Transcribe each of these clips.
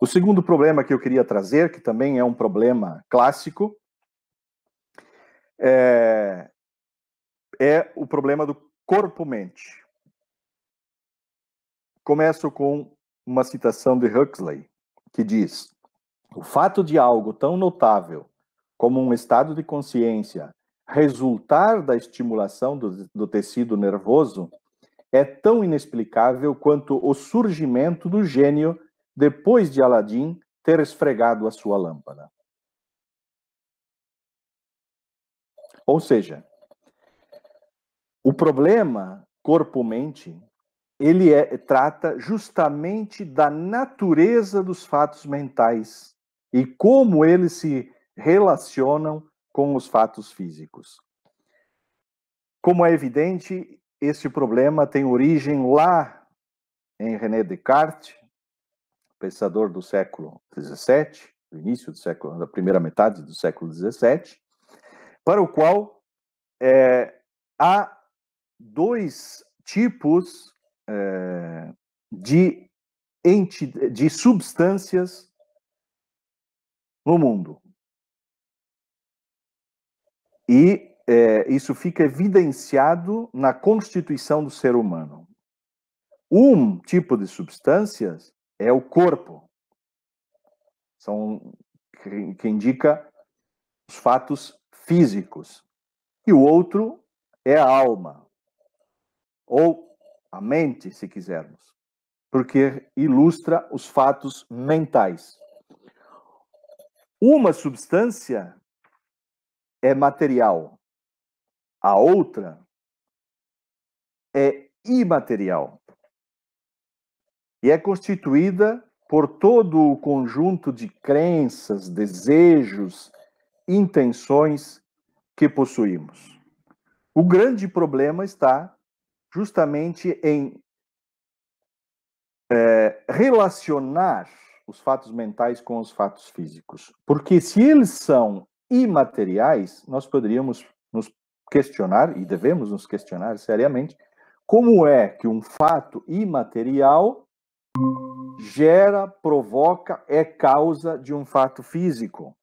O segundo problema que eu queria trazer, que também é um problema clássico, é, é o problema do corpo-mente. Começo com uma citação de Huxley, que diz: O fato de algo tão notável como um estado de consciência resultar da estimulação do, do tecido nervoso é tão inexplicável quanto o surgimento do gênio depois de Aladim ter esfregado a sua lâmpada. Ou seja, o problema corpo-mente ele é, trata justamente da natureza dos fatos mentais e como eles se relacionam com os fatos físicos. Como é evidente, este problema tem origem lá em René Descartes, pensador do século XVII, do início do século, da primeira metade do século XVII, para o qual é, há dois tipos é, de, de substâncias no mundo. E é, isso fica evidenciado na constituição do ser humano. Um tipo de substâncias é o corpo. São que, indica os fatos físicos. E o outro é a alma, ou a mente, se quisermos, porque ilustra os fatos mentais. Uma substância é material, a outra é imaterial e é constituída por todo o conjunto de crenças, desejos, intenções que possuímos. O grande problema está justamente em é, relacionar os fatos mentais com os fatos físicos. Porque se eles são imateriais, nós poderíamos nos questionar, e devemos nos questionar seriamente, como é que um fato imaterial gera, provoca, é causa de um fato físico.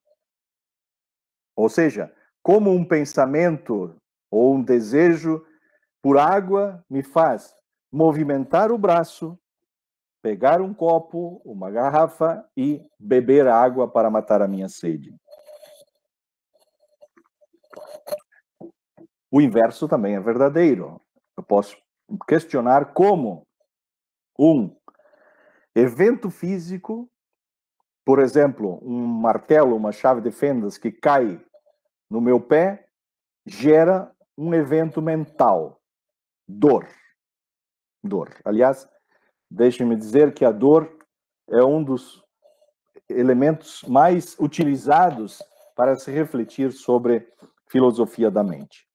Ou seja, como um pensamento ou um desejo por água me faz movimentar o braço, pegar um copo, uma garrafa e beber água para matar a minha sede. O inverso também é verdadeiro. Eu posso questionar como um evento físico, por exemplo, um martelo, uma chave de fendas que cai no meu pé, gera um evento mental, dor. Dor. Aliás, deixe-me dizer que a dor é um dos elementos mais utilizados para se refletir sobre filosofia da mente.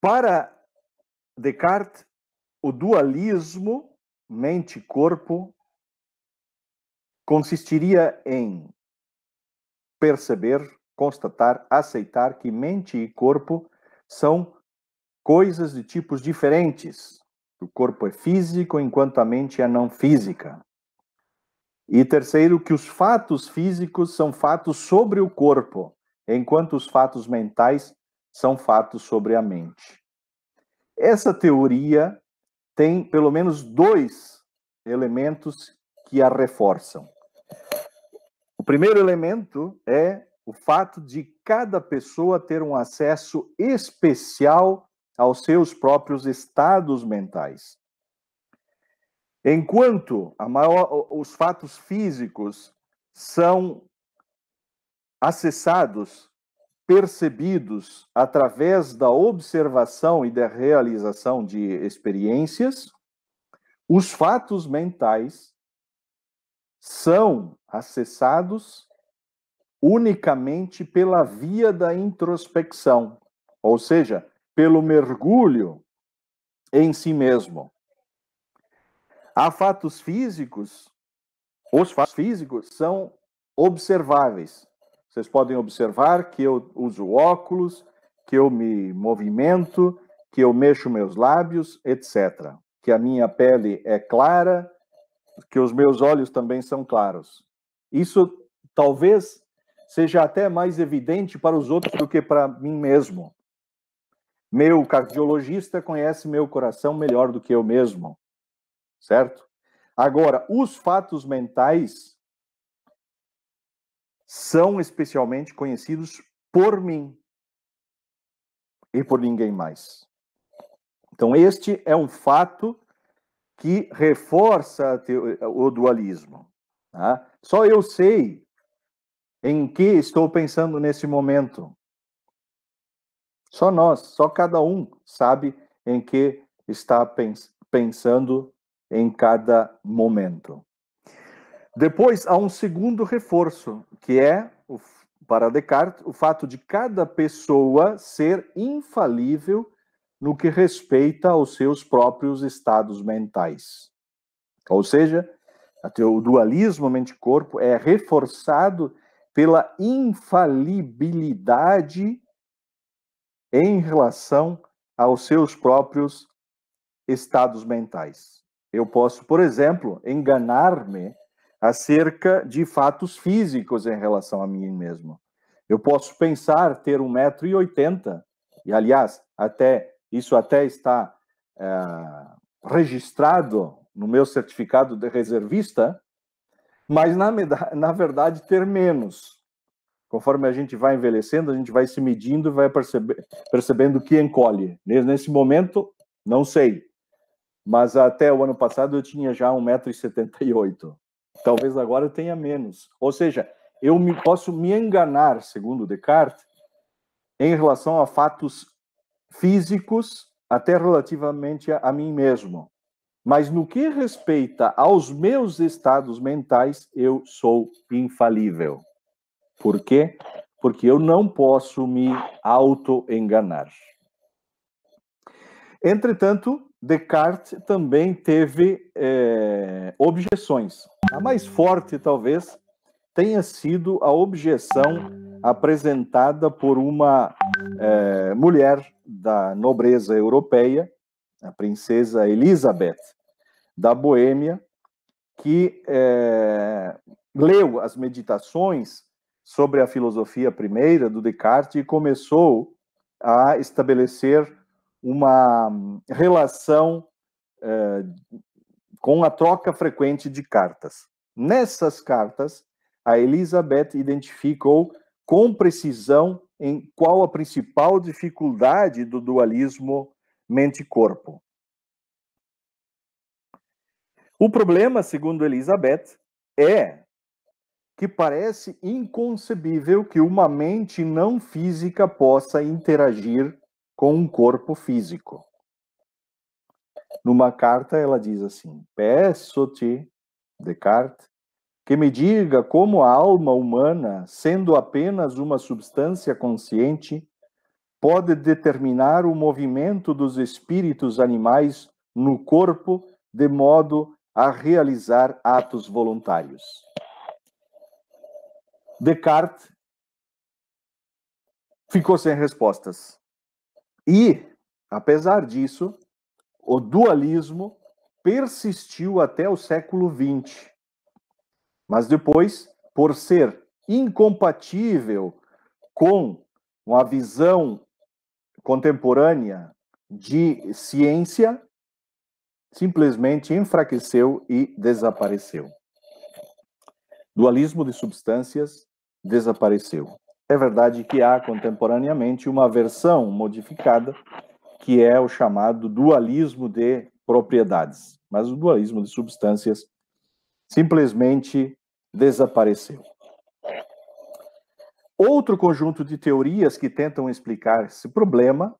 Para Descartes, o dualismo mente-corpo consistiria em perceber, constatar, aceitar que mente e corpo são coisas de tipos diferentes. O corpo é físico, enquanto a mente é não física. E terceiro, que os fatos físicos são fatos sobre o corpo, enquanto os fatos mentais são fatos sobre a mente. Essa teoria tem pelo menos dois elementos que a reforçam. O primeiro elemento é o fato de cada pessoa ter um acesso especial aos seus próprios estados mentais. Enquanto maior, os fatos físicos são acessados percebidos através da observação e da realização de experiências, os fatos mentais são acessados unicamente pela via da introspecção, ou seja, pelo mergulho em si mesmo. Há fatos físicos, os fatos físicos são observáveis, vocês podem observar que eu uso óculos, que eu me movimento, que eu mexo meus lábios, etc. Que a minha pele é clara, que os meus olhos também são claros. Isso talvez seja até mais evidente para os outros do que para mim mesmo. Meu cardiologista conhece meu coração melhor do que eu mesmo, certo? Agora, os fatos mentais são especialmente conhecidos por mim e por ninguém mais. Então, este é um fato que reforça o dualismo. Tá? Só eu sei em que estou pensando nesse momento. Só nós, só cada um sabe em que está pensando em cada momento. Depois há um segundo reforço, que é, para Descartes, o fato de cada pessoa ser infalível no que respeita aos seus próprios estados mentais. Ou seja, o dualismo mente-corpo é reforçado pela infalibilidade em relação aos seus próprios estados mentais. Eu posso, por exemplo, enganar-me acerca de fatos físicos em relação a mim mesmo. Eu posso pensar ter 1,80m, e aliás, até isso até está é, registrado no meu certificado de reservista, mas na, na verdade ter menos. Conforme a gente vai envelhecendo, a gente vai se medindo e vai percebe, percebendo que encolhe. Nesse momento, não sei. Mas até o ano passado eu tinha já 1,78m. Talvez agora tenha menos. Ou seja, eu me, posso me enganar, segundo Descartes, em relação a fatos físicos, até relativamente a, a mim mesmo. Mas no que respeita aos meus estados mentais, eu sou infalível. Por quê? Porque eu não posso me auto-enganar. Entretanto, Descartes também teve é, objeções. A mais forte, talvez, tenha sido a objeção apresentada por uma é, mulher da nobreza europeia, a princesa Elizabeth da Boêmia, que é, leu as meditações sobre a filosofia primeira do Descartes e começou a estabelecer uma relação é, com a troca frequente de cartas. Nessas cartas, a Elizabeth identificou com precisão em qual a principal dificuldade do dualismo mente-corpo. O problema, segundo Elizabeth, é que parece inconcebível que uma mente não física possa interagir com um corpo físico. Numa carta, ela diz assim: Peço-te, Descartes, que me diga como a alma humana, sendo apenas uma substância consciente, pode determinar o movimento dos espíritos animais no corpo de modo a realizar atos voluntários. Descartes ficou sem respostas. E, apesar disso, o dualismo persistiu até o século XX. Mas depois, por ser incompatível com uma visão contemporânea de ciência, simplesmente enfraqueceu e desapareceu. Dualismo de substâncias desapareceu. É verdade que há contemporaneamente uma versão modificada que é o chamado dualismo de propriedades, mas o dualismo de substâncias simplesmente desapareceu. Outro conjunto de teorias que tentam explicar esse problema,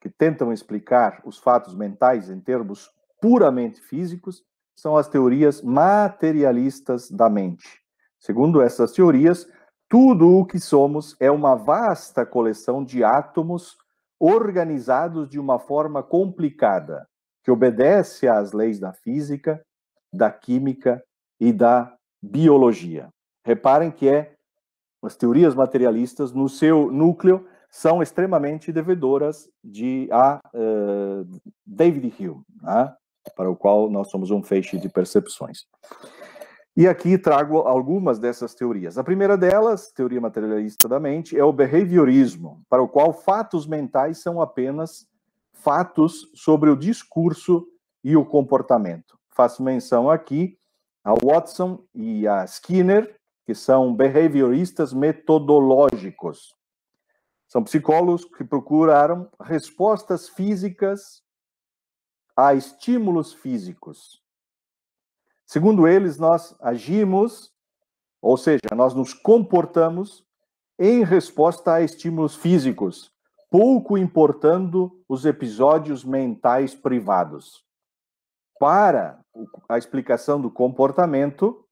que tentam explicar os fatos mentais em termos puramente físicos são as teorias materialistas da mente. Segundo essas teorias, tudo o que somos é uma vasta coleção de átomos organizados de uma forma complicada, que obedece às leis da física, da química e da biologia. Reparem que é as teorias materialistas no seu núcleo são extremamente devedoras de a uh, David Hume. Né? para o qual nós somos um feixe de percepções. E aqui trago algumas dessas teorias. A primeira delas, teoria materialista da mente, é o behaviorismo, para o qual fatos mentais são apenas fatos sobre o discurso e o comportamento. Faço menção aqui a Watson e a Skinner, que são behavioristas metodológicos. São psicólogos que procuraram respostas físicas a estímulos físicos. Segundo eles, nós agimos, ou seja, nós nos comportamos em resposta a estímulos físicos, pouco importando os episódios mentais privados. Para a explicação do comportamento,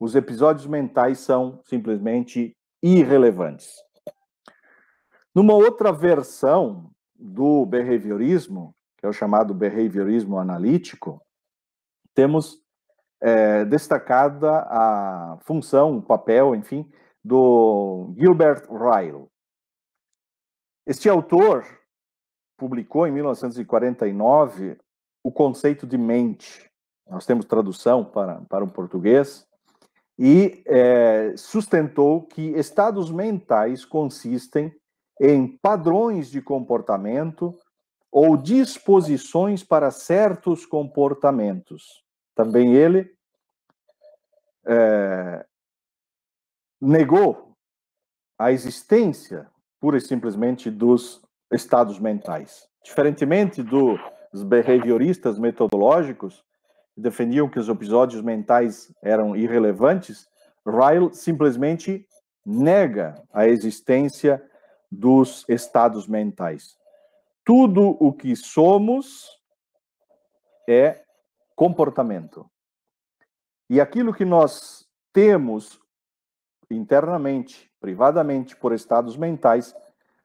os episódios mentais são simplesmente irrelevantes. Numa outra versão do behaviorismo, que é o chamado behaviorismo analítico, temos é, destacada a função, o papel, enfim, do Gilbert Ryle. Este autor publicou em 1949 o conceito de mente. Nós temos tradução para, para o português e é, sustentou que estados mentais consistem em padrões de comportamento ou disposições para certos comportamentos. Também ele é, negou a existência, pura e simplesmente, dos estados mentais. Diferentemente dos behavioristas metodológicos, que defendiam que os episódios mentais eram irrelevantes, Ryle simplesmente nega a existência dos estados mentais. Tudo o que somos é comportamento. E aquilo que nós temos internamente, privadamente, por estados mentais,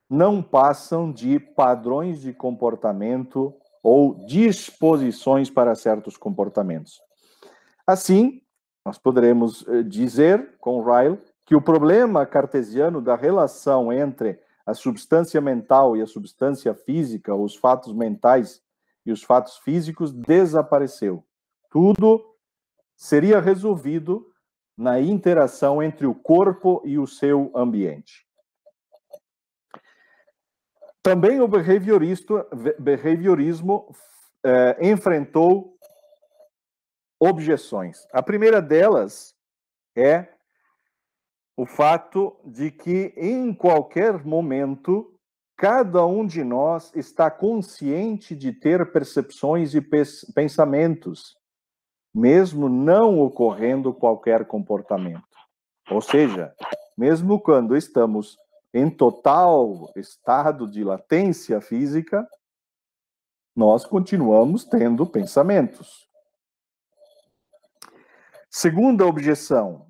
não passam de padrões de comportamento ou disposições para certos comportamentos. Assim, nós poderemos eh, dizer com Ryle que o problema cartesiano da relação entre a substância mental e a substância física, os fatos mentais e os fatos físicos, desapareceu. Tudo seria resolvido na interação entre o corpo e o seu ambiente. Também o behaviorismo eh, enfrentou objeções. A primeira delas é o fato de que em qualquer momento cada um de nós está consciente de ter percepções e pensamentos, mesmo não ocorrendo qualquer comportamento. Ou seja, mesmo quando estamos em total estado de latência física, nós continuamos tendo pensamentos. Segunda objeção,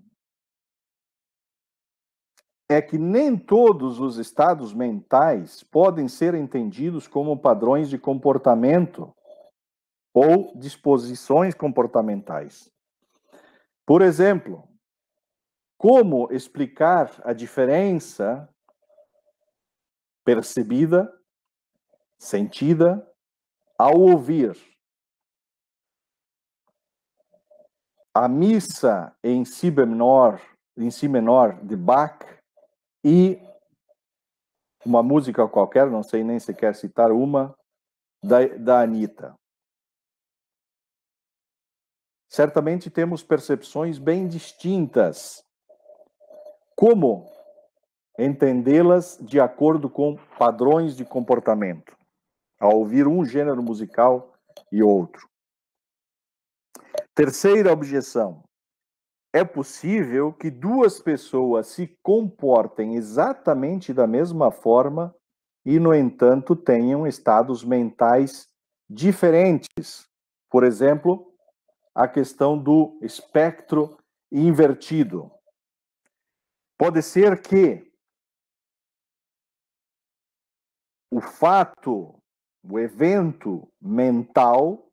é que nem todos os estados mentais podem ser entendidos como padrões de comportamento ou disposições comportamentais. Por exemplo, como explicar a diferença percebida, sentida ao ouvir a missa em si menor, em si menor de Bach e uma música qualquer, não sei nem se quer citar uma, da, da Anitta. Certamente temos percepções bem distintas. Como entendê-las de acordo com padrões de comportamento, ao ouvir um gênero musical e outro? Terceira objeção: é possível que duas pessoas se comportem exatamente da mesma forma e, no entanto, tenham estados mentais diferentes. Por exemplo, a questão do espectro invertido. Pode ser que o fato, o evento mental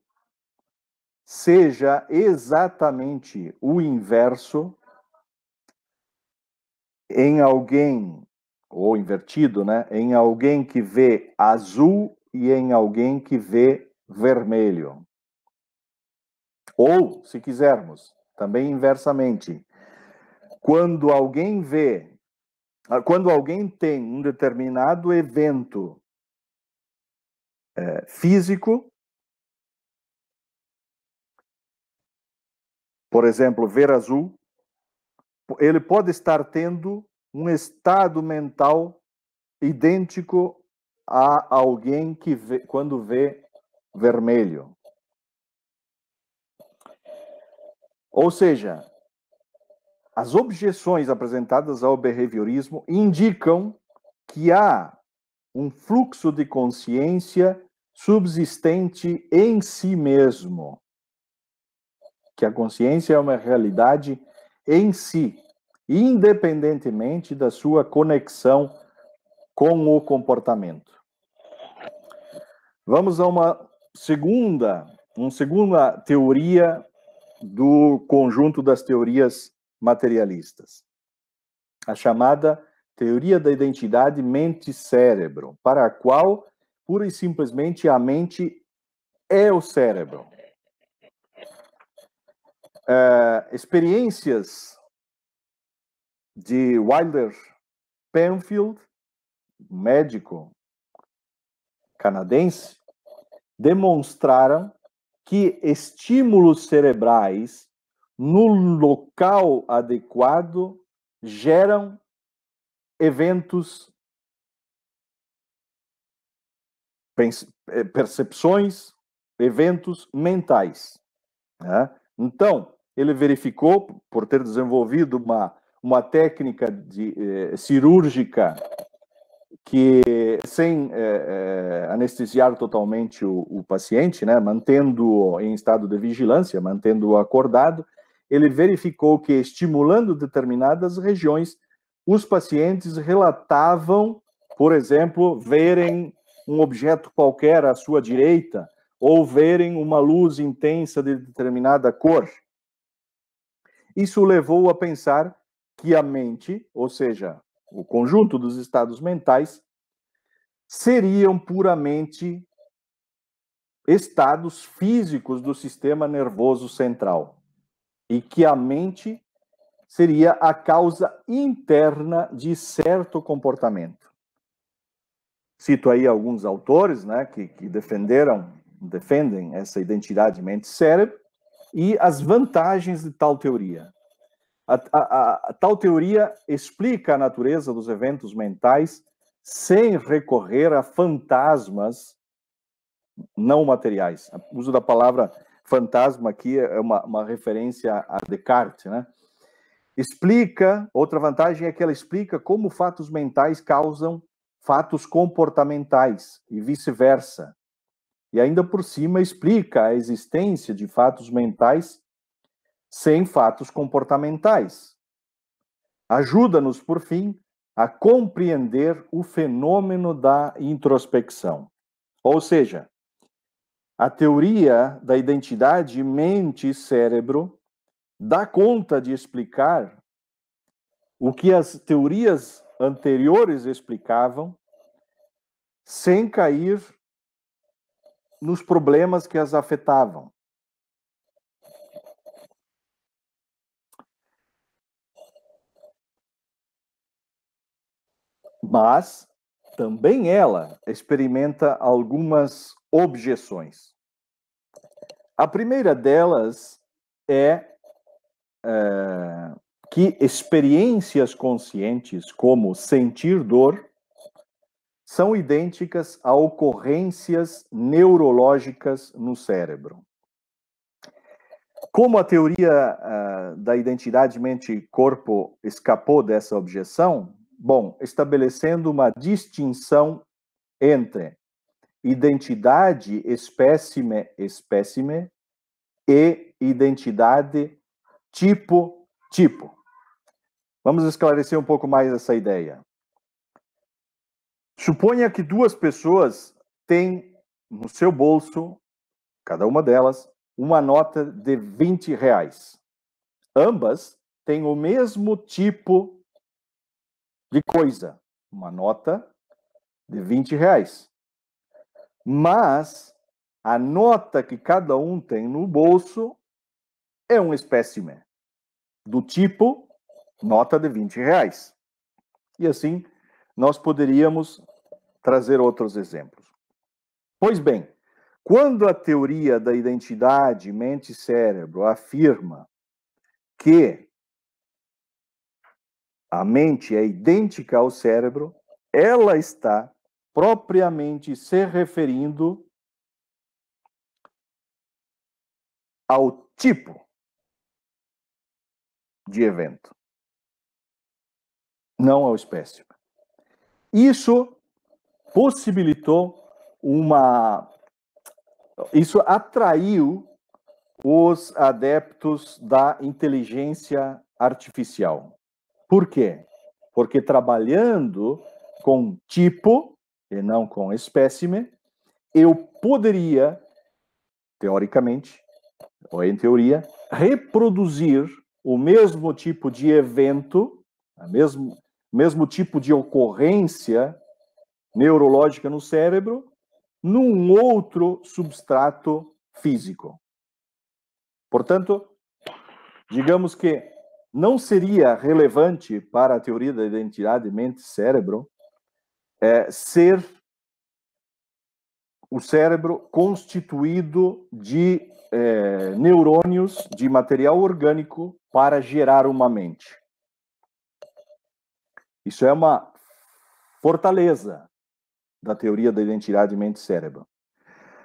seja exatamente o inverso em alguém, ou invertido, né? Em alguém que vê azul e em alguém que vê vermelho. Ou, se quisermos, também inversamente, quando alguém vê, ah, quando alguém tem um determinado evento é, físico, por exemplo, ver azul, ele pode estar tendo um estado mental idêntico a alguém que vê, quando vê vermelho. Ou seja, as objeções apresentadas ao behaviorismo indicam que há um fluxo de consciência subsistente em si mesmo. Que a consciência é uma realidade em si, independentemente da sua conexão com o comportamento. Vamos a uma segunda, uma segunda teoria do conjunto das teorias materialistas. A chamada teoria da identidade mente-cérebro, para a qual, pura e simplesmente, a mente é o cérebro. Uh, experiências de Wilder Penfield, médico canadense, demonstraram que estímulos cerebrais no local adequado geram eventos, eh, percepções, eventos mentais. Né? Então, ele verificou, por ter desenvolvido uma, uma técnica de, eh, cirúrgica que sem é, é, anestesiar totalmente o, o paciente, né, mantendo em estado de vigilância, mantendo-o acordado, ele verificou que estimulando determinadas regiões, os pacientes relatavam, por exemplo, verem um objeto qualquer à sua direita ou verem uma luz intensa de determinada cor. Isso levou a pensar que a mente, ou seja, o conjunto dos estados mentais, seriam puramente estados físicos do sistema nervoso central e que a mente seria a causa interna de certo comportamento. Cito aí alguns autores né, que, que defenderam, defendem essa identidade mente-cérebro e as vantagens de tal teoria. A, a, a, tal teoria explica a natureza dos eventos mentais sem recorrer a fantasmas não materiais. O uso da palavra fantasma aqui é uma, uma referência a Descartes, né? Explica, outra vantagem é que ela explica como fatos mentais causam fatos comportamentais e vice-versa. E ainda por cima explica a existência de fatos mentais sem fatos comportamentais. Ajuda-nos, por fim, a compreender o fenômeno da introspecção. Ou seja, a teoria da identidade mente e cérebro dá conta de explicar o que as teorias anteriores explicavam, sem cair nos problemas que as afetavam. Mas também ela experimenta algumas objeções. A primeira delas é, é que experiências conscientes, como sentir dor, são idênticas a ocorrências neurológicas no cérebro. Como a teoria uh, da identidade mente-corpo escapou dessa objeção, Bom, estabelecendo uma distinção entre identidade espécime espécime e identidade tipo tipo. Vamos esclarecer um pouco mais essa ideia. Suponha que duas pessoas têm no seu bolso, cada uma delas, uma nota de 20 reais. Ambas têm o mesmo tipo de coisa, uma nota de 20 reais. Mas a nota que cada um tem no bolso é um espécime do tipo nota de 20 reais. E assim, nós poderíamos trazer outros exemplos. Pois bem, quando a teoria da identidade mente-cérebro afirma que a mente é idêntica ao cérebro, ela está propriamente se referindo ao tipo de evento, não ao espécime. Isso possibilitou uma. Isso atraiu os adeptos da inteligência artificial. Por quê? Porque trabalhando com tipo e não com espécime, eu poderia, teoricamente, ou em teoria, reproduzir o mesmo tipo de evento, o mesmo, mesmo tipo de ocorrência neurológica no cérebro, num outro substrato físico. Portanto, digamos que não seria relevante para a teoria da identidade mente-cérebro é, ser o cérebro constituído de é, neurônios de material orgânico para gerar uma mente. Isso é uma fortaleza da teoria da identidade mente-cérebro.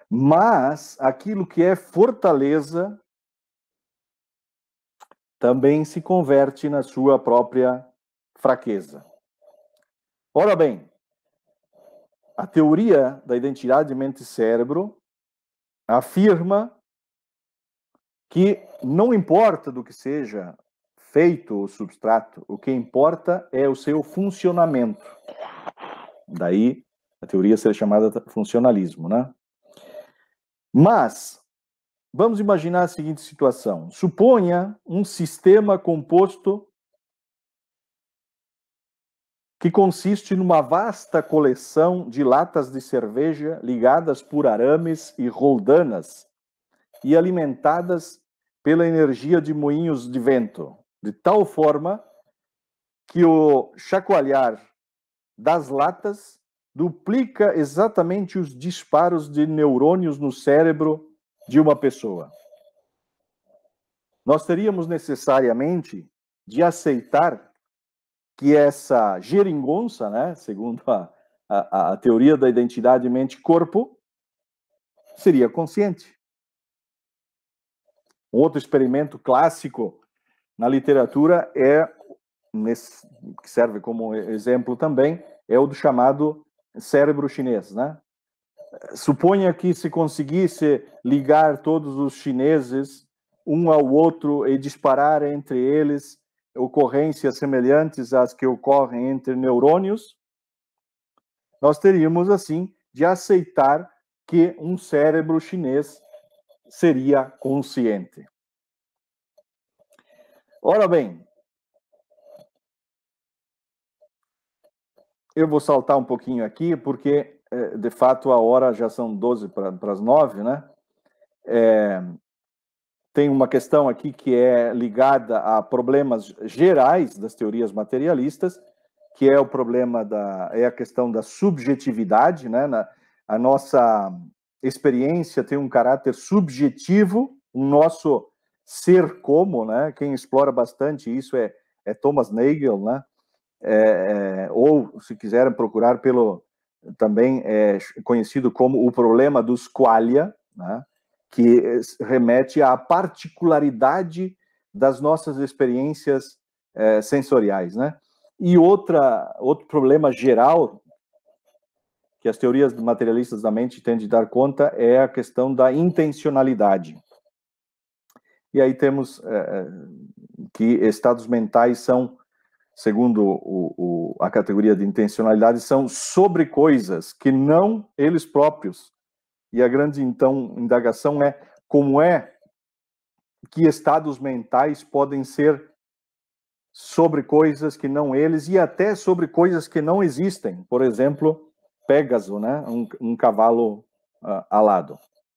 Mas aquilo que é fortaleza também se converte na sua própria fraqueza. Ora bem, a teoria da identidade mente-cérebro afirma que não importa do que seja feito o substrato, o que importa é o seu funcionamento. Daí a teoria ser chamada funcionalismo, né? Mas vamos imaginar a seguinte situação: suponha um sistema composto que consiste numa vasta coleção de latas de cerveja ligadas por arames e roldanas e alimentadas pela energia de moinhos de vento, de tal forma que o chacoalhar das latas duplica exatamente os disparos de neurônios no cérebro de uma pessoa. Nós teríamos necessariamente de aceitar que essa geringonça, né, segundo a, a, a teoria da identidade mente-corpo, seria consciente. Um outro experimento clássico na literatura é, nesse, que serve como exemplo também, é o do chamado cérebro chinês, né? Suponha que se conseguisse ligar todos os chineses um ao outro e disparar entre eles ocorrências semelhantes às que ocorrem entre neurônios, nós teríamos assim de aceitar que um cérebro chinês seria consciente. Ora bem, eu vou saltar um pouquinho aqui, porque, de fato, a hora já são 12 para as 9, né? É, tem uma questão aqui que é ligada a problemas gerais das teorias materialistas, que é o problema da é a questão da subjetividade, né? Na, a nossa experiência tem um caráter subjetivo, o nosso ser como, né? Quem explora bastante isso é, é Thomas Nagel, né? É, é, ou, se quiserem procurar pelo também é conhecido como o problema dos qualia, né? que remete à particularidade das nossas experiências é, sensoriais, né? E outra, outro problema geral que as teorias materialistas da mente têm de dar conta é a questão da intencionalidade. E aí temos é, que estados mentais são, segundo o, o, a categoria de intencionalidade, são sobre coisas que não eles próprios. E a grande, então, indagação é como é que estados mentais podem ser sobre coisas que não eles e até sobre coisas que não existem. Por exemplo, Pégaso, né? um, um cavalo uh, alado.